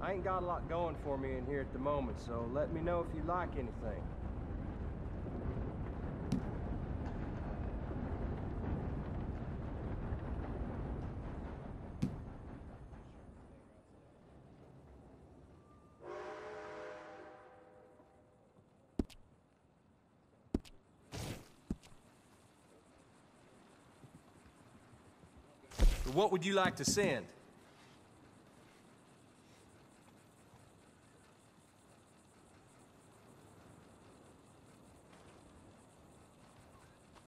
I ain't got a lot going for me in here at the moment, so let me know if you like anything. What would you like to send?